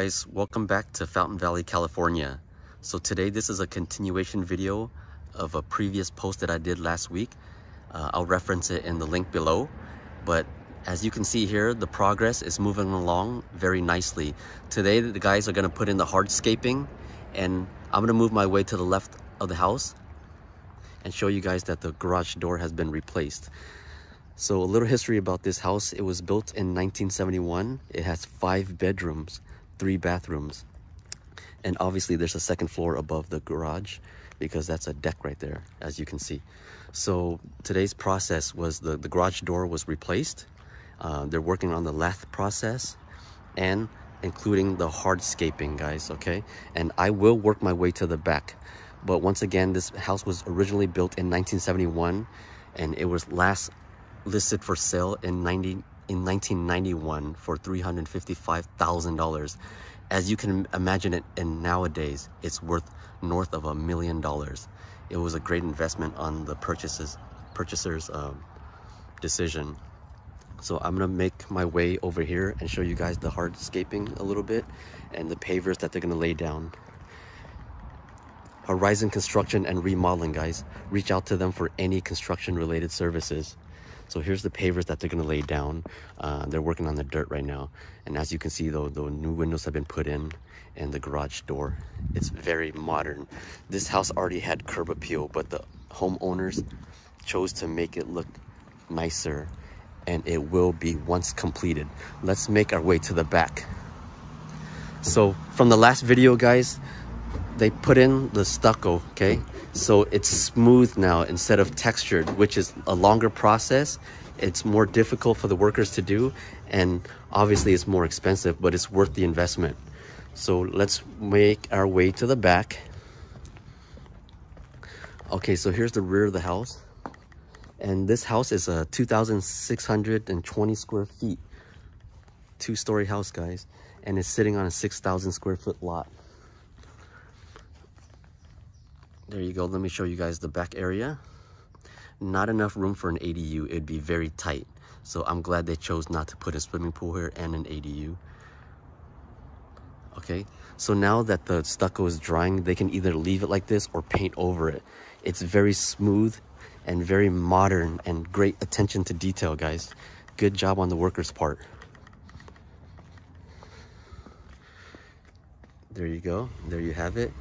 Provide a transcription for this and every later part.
guys, welcome back to Fountain Valley, California. So today this is a continuation video of a previous post that I did last week. Uh, I'll reference it in the link below. But as you can see here, the progress is moving along very nicely. Today the guys are gonna put in the hardscaping and I'm gonna move my way to the left of the house and show you guys that the garage door has been replaced. So a little history about this house. It was built in 1971. It has five bedrooms, three bathrooms. And obviously there's a second floor above the garage because that's a deck right there, as you can see. So today's process was the, the garage door was replaced. Uh, they're working on the lath process and including the hardscaping, guys, okay? And I will work my way to the back. But once again, this house was originally built in 1971 and it was last listed for sale in 90 in 1991 for $355,000. As you can imagine it, and nowadays it's worth north of a million dollars. It was a great investment on the purchases purchaser's um, decision. So I'm gonna make my way over here and show you guys the hardscaping a little bit and the pavers that they're gonna lay down. Horizon Construction and Remodeling, guys. Reach out to them for any construction related services. So here's the pavers that they're gonna lay down. Uh, they're working on the dirt right now. And as you can see though, the new windows have been put in and the garage door. It's very modern. This house already had curb appeal, but the homeowners chose to make it look nicer and it will be once completed. Let's make our way to the back. So from the last video, guys, they put in the stucco, okay? So it's smooth now instead of textured, which is a longer process. It's more difficult for the workers to do, and obviously it's more expensive, but it's worth the investment. So let's make our way to the back. Okay, so here's the rear of the house. And this house is a 2,620 square feet. Two-story house, guys. And it's sitting on a 6,000 square foot lot. There you go. Let me show you guys the back area. Not enough room for an ADU. It'd be very tight. So I'm glad they chose not to put a swimming pool here and an ADU. Okay, so now that the stucco is drying, they can either leave it like this or paint over it. It's very smooth and very modern and great attention to detail, guys. Good job on the worker's part. There you go. There you have it.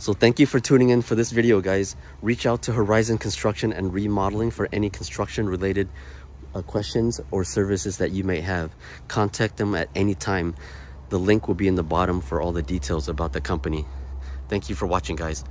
So thank you for tuning in for this video, guys. Reach out to Horizon Construction and Remodeling for any construction related uh, questions or services that you may have. Contact them at any time. The link will be in the bottom for all the details about the company. Thank you for watching, guys.